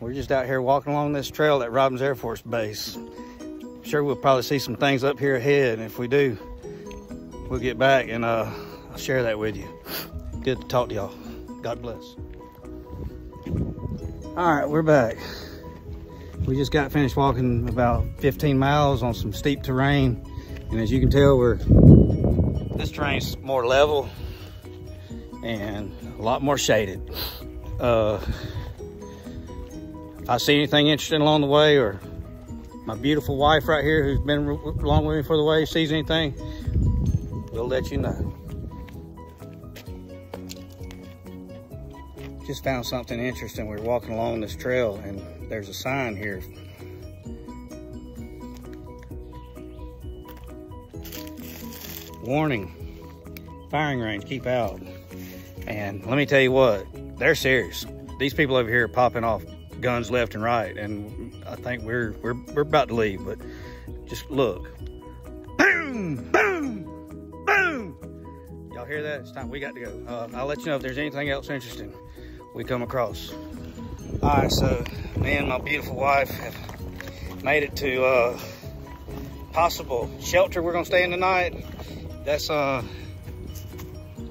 We're just out here walking along this trail at Robins Air Force Base. sure we'll probably see some things up here ahead. And if we do, we'll get back and uh, I'll share that with you. Good to talk to y'all. God bless. All right, we're back. We just got finished walking about 15 miles on some steep terrain. And as you can tell, we're this terrain's more level and a lot more shaded. Uh, if I see anything interesting along the way or my beautiful wife right here who's been along with me for the way sees anything, we'll let you know. Just found something interesting. We are walking along this trail and there's a sign here. Warning, firing range, keep out. And let me tell you what, they're serious. These people over here are popping off guns left and right, and I think we're we're we're about to leave. But just look, boom, boom, boom. Y'all hear that? It's time. We got to go. Uh, I'll let you know if there's anything else interesting we come across. All right, so me and my beautiful wife have made it to uh, possible shelter we're gonna stay in tonight. That's uh,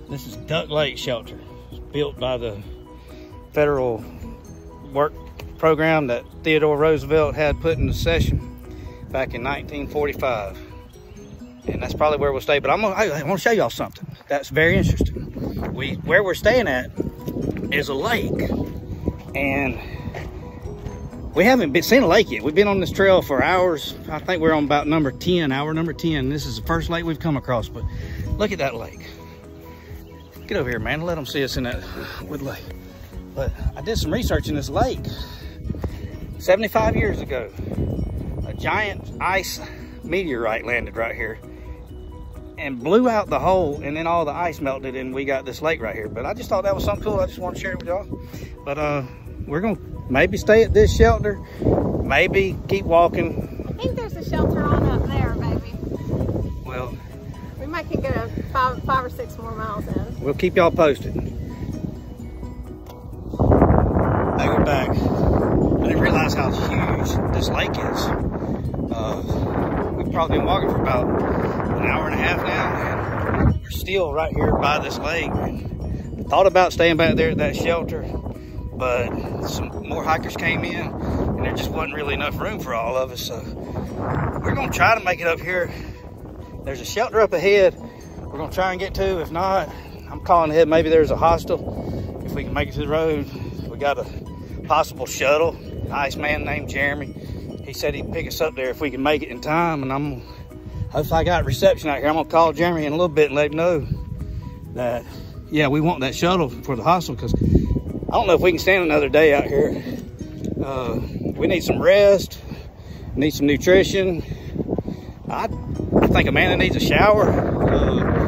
this is Duck Lake Shelter. It's built by the federal work program that Theodore Roosevelt had put into session back in 1945. And that's probably where we'll stay. But I'm gonna, I, I want to show y'all something that's very interesting. We Where we're staying at is a lake. And we haven't been, seen a lake yet. We've been on this trail for hours. I think we're on about number 10, hour number 10. This is the first lake we've come across. But look at that lake. Get over here, man. Let them see us in that uh, wood lake. But I did some research in this lake. 75 years ago, a giant ice meteorite landed right here and blew out the hole and then all the ice melted and we got this lake right here. But I just thought that was something cool. I just want to share it with y'all. But uh, we're going to maybe stay at this shelter, maybe keep walking. I think there's a shelter on up there, maybe. Well, we might can go five, five or six more miles in. We'll keep y'all posted. How huge this lake is. Uh, we've probably been walking for about an hour and a half now, and we're still right here by this lake. And thought about staying back there at that shelter, but some more hikers came in, and there just wasn't really enough room for all of us. So we're gonna try to make it up here. There's a shelter up ahead we're gonna try and get to. If not, I'm calling ahead. Maybe there's a hostel. If we can make it to the road, we got a possible shuttle. Nice man named Jeremy. He said he'd pick us up there if we can make it in time. And I'm, if I got reception out here, I'm gonna call Jeremy in a little bit and let him know that, yeah, we want that shuttle for the hostel because I don't know if we can stand another day out here. Uh, we need some rest, need some nutrition. I, I think a man needs a shower. Uh,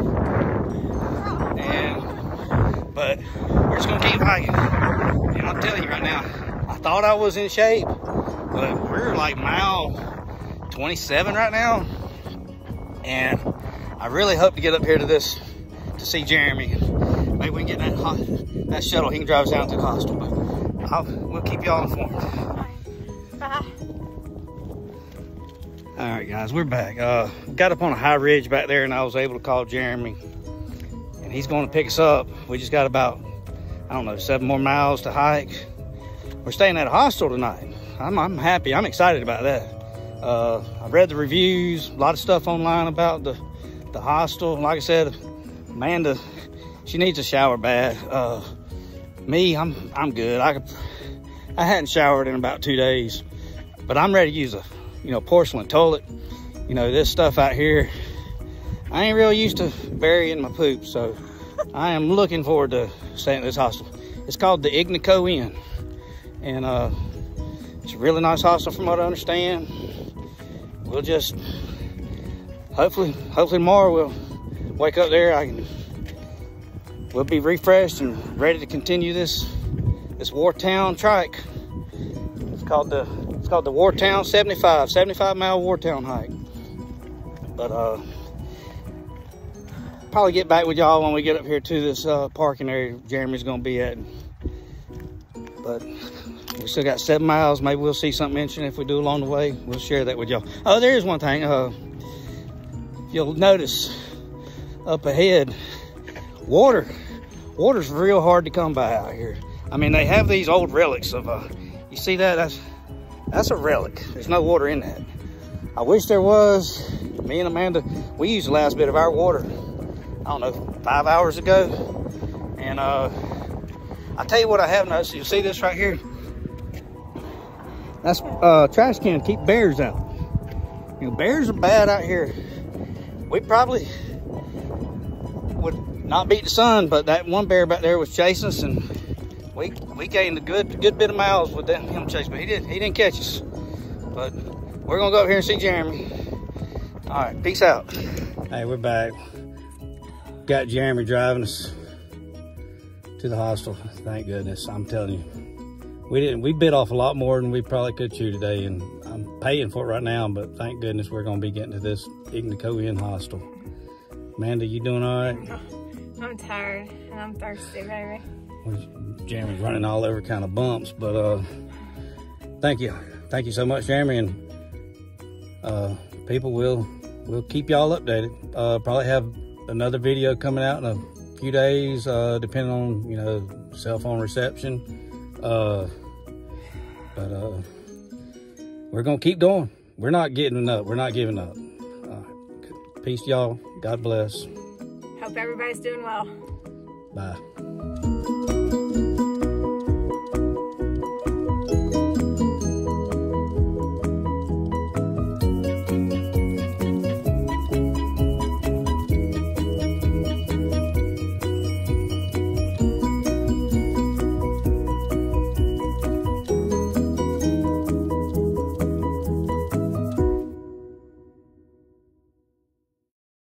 but we're just gonna keep hiking. And I'm telling you right now, thought I was in shape, but we're like mile 27 right now. And I really hope to get up here to this, to see Jeremy. Maybe we can get that, that shuttle, he can drive us down to the hostel. But I'll, we'll keep y'all informed. Bye. All right, guys, we're back. Uh, got up on a high ridge back there and I was able to call Jeremy and he's going to pick us up. We just got about, I don't know, seven more miles to hike. We're staying at a hostel tonight. I'm, I'm happy. I'm excited about that. Uh, I've read the reviews, a lot of stuff online about the, the hostel. Like I said, Amanda, she needs a shower bad. Uh, me, I'm I'm good. I could, I hadn't showered in about two days, but I'm ready to use a, you know, porcelain toilet. You know, this stuff out here, I ain't real used to burying my poop, so I am looking forward to staying at this hostel. It's called the Ignaco Inn, and uh, it's a really nice hostel from what I understand. We'll just, hopefully, hopefully tomorrow we'll wake up there, I can, we'll be refreshed and ready to continue this, this Wartown trike. It's called the, it's called the Wartown 75, 75 mile Wartown hike. But uh, probably get back with y'all when we get up here to this uh, parking area Jeremy's gonna be at. But we still got seven miles. Maybe we'll see something interesting if we do along the way. We'll share that with y'all. Oh, there is one thing. Uh, you'll notice up ahead, water. Water's real hard to come by out here. I mean, they have these old relics of, uh, you see that? That's, that's a relic. There's no water in that. I wish there was. Me and Amanda, we used the last bit of our water, I don't know, five hours ago. And uh, I tell you what I have noticed. You see this right here? That's uh, trash can keep bears out. You know, bears are bad out here. We probably would not beat the sun, but that one bear back there was chasing us, and we we gained a good good bit of miles with that, him chasing. But he didn't he didn't catch us. But we're gonna go up here and see Jeremy. All right, peace out. Hey, we're back. Got Jeremy driving us to the hostel. Thank goodness. I'm telling you, we didn't. We bit off a lot more than we probably could chew today, and I'm paying for it right now. But thank goodness we're gonna be getting to this Ignaco Inn hostel. Amanda, you doing all right? I'm tired and I'm thirsty, baby. Jeremy's running all over kind of bumps, but uh, thank you. Thank you so much, Jeremy. And uh, people will will keep y'all updated. Uh, probably have another video coming out in a few days, uh, depending on, you know, cell phone reception. Uh, but uh, we're going to keep going. We're not getting up. We're not giving up. Peace, y'all. God bless. Hope everybody's doing well. Bye.